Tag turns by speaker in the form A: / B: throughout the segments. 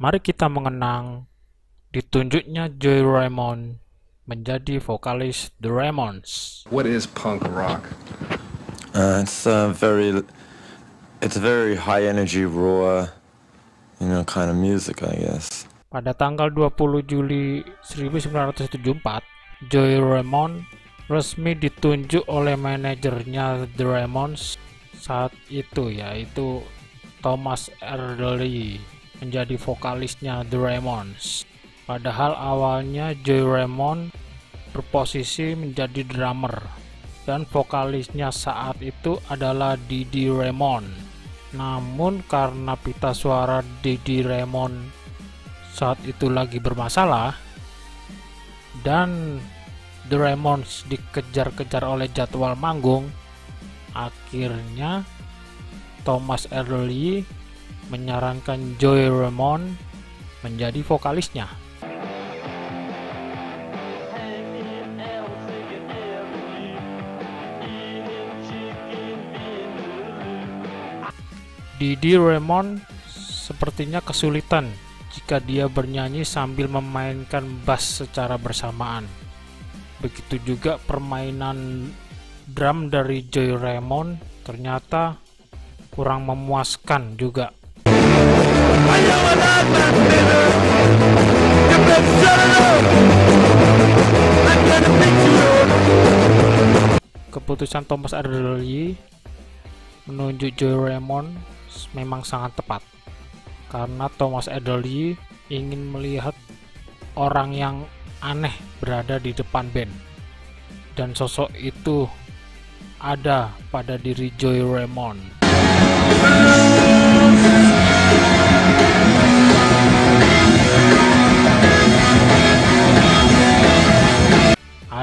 A: Mari kita mengenang ditunjuknya Joey Ramone menjadi vokalis The Ramones.
B: What is punk rock?
C: Uh, it's uh, very, it's very high energy, raw, you know, kind of music, I guess.
A: Pada tanggal 20 Juli 1974, Joey Ramone resmi ditunjuk oleh manajernya The Ramones saat itu yaitu Thomas Erdely menjadi vokalisnya The Ramones. Padahal awalnya Joey Ramone berposisi menjadi drummer dan vokalisnya saat itu adalah Didi Ramone. Namun karena pita suara Didi Ramone saat itu lagi bermasalah dan The Ramones dikejar-kejar oleh jadwal manggung, akhirnya Thomas Erdely menyarankan Joey Ramone menjadi vokalisnya. Didi Ramone sepertinya kesulitan jika dia bernyanyi sambil memainkan bass secara bersamaan. Begitu juga permainan drum dari Joy Ramone ternyata kurang memuaskan juga. Keputusan Thomas Erdely menunjuk Joy Ramone memang sangat tepat karena Thomas Erdely ingin melihat orang yang aneh berada di depan band dan sosok itu ada pada diri Joy Ramone.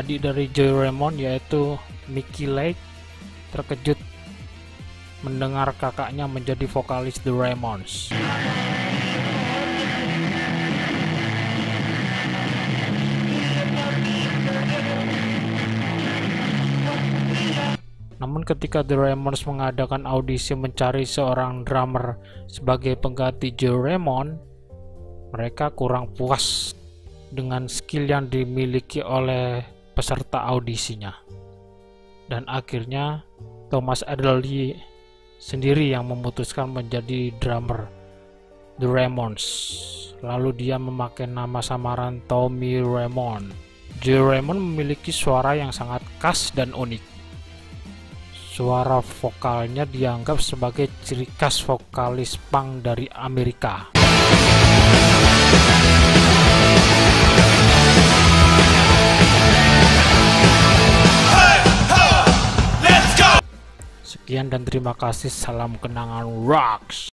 A: Adik dari Joy Ramone yaitu Mickey Lake terkejut mendengar kakaknya menjadi vokalis The Ramones. Namun ketika The Ramones mengadakan audisi mencari seorang drummer sebagai pengganti Joe Ramone, mereka kurang puas dengan skill yang dimiliki oleh peserta audisinya. Dan akhirnya Thomas Adderley sendiri yang memutuskan menjadi drummer The Ramones. Lalu dia memakai nama samaran Tommy Ramone. Joe Ramone memiliki suara yang sangat khas dan unik suara vokalnya dianggap sebagai ciri khas vokalis punk dari Amerika. Sekian dan terima kasih. Salam kenangan rocks.